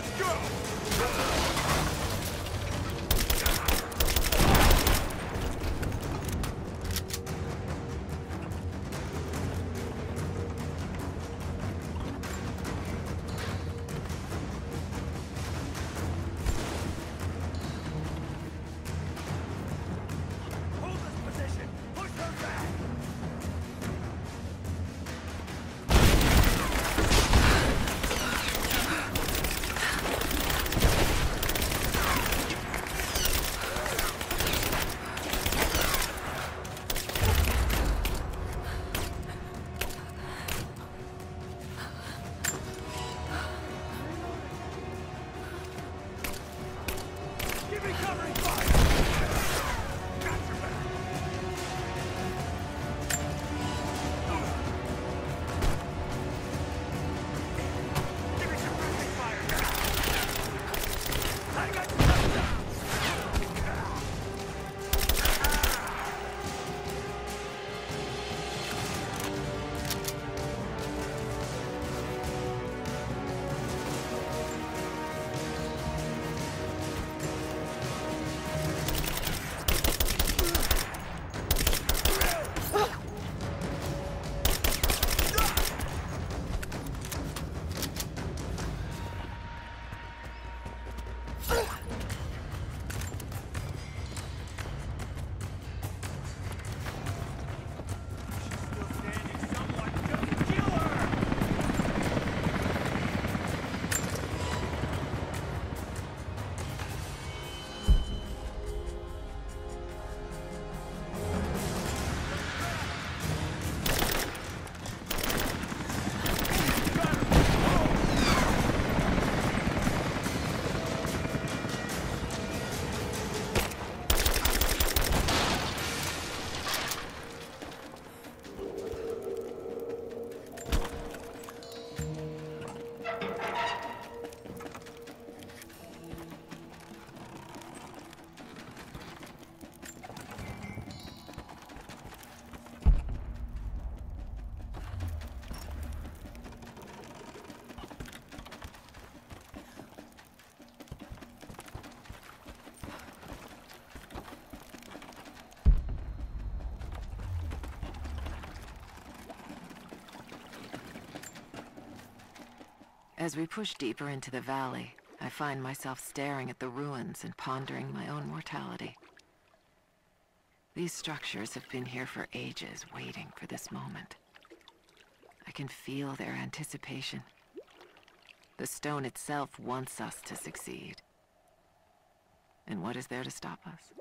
Let's go! As we push deeper into the valley, I find myself staring at the ruins and pondering my own mortality. These structures have been here for ages, waiting for this moment. I can feel their anticipation. The stone itself wants us to succeed. And what is there to stop us?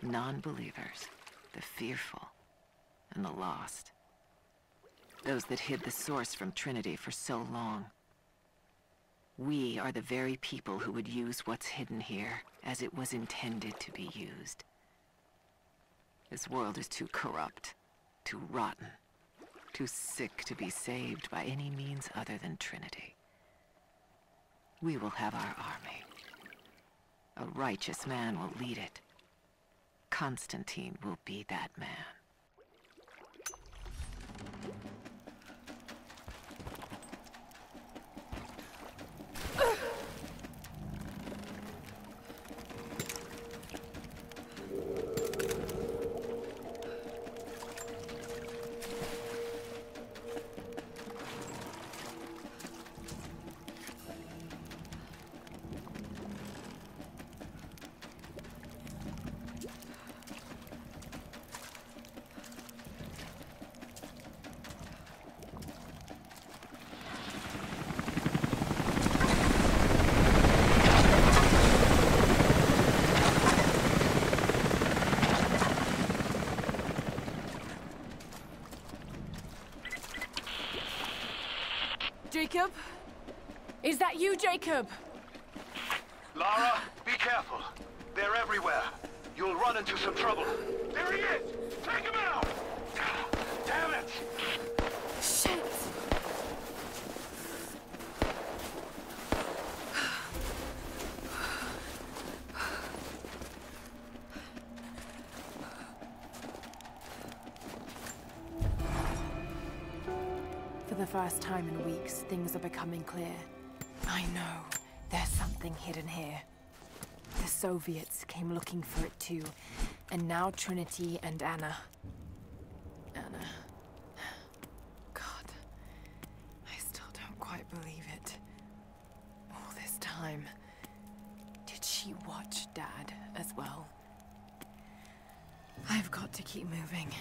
Non-believers, the fearful, and the lost. Those that hid the source from Trinity for so long. We are the very people who would use what's hidden here as it was intended to be used. This world is too corrupt, too rotten, too sick to be saved by any means other than Trinity. We will have our army. A righteous man will lead it. Constantine will be that man. Jacob? Is that you, Jacob? Lara, be careful. They're everywhere. You'll run into some trouble. There he is! Take him out! Ah, damn it! First time in weeks, things are becoming clear. I know. There's something hidden here. The Soviets came looking for it too. And now Trinity and Anna. Anna. God. I still don't quite believe it. All this time. Did she watch Dad as well? I've got to keep moving.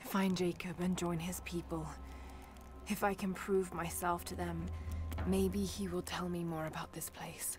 Find Jacob and join his people. If I can prove myself to them, maybe he will tell me more about this place.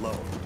She's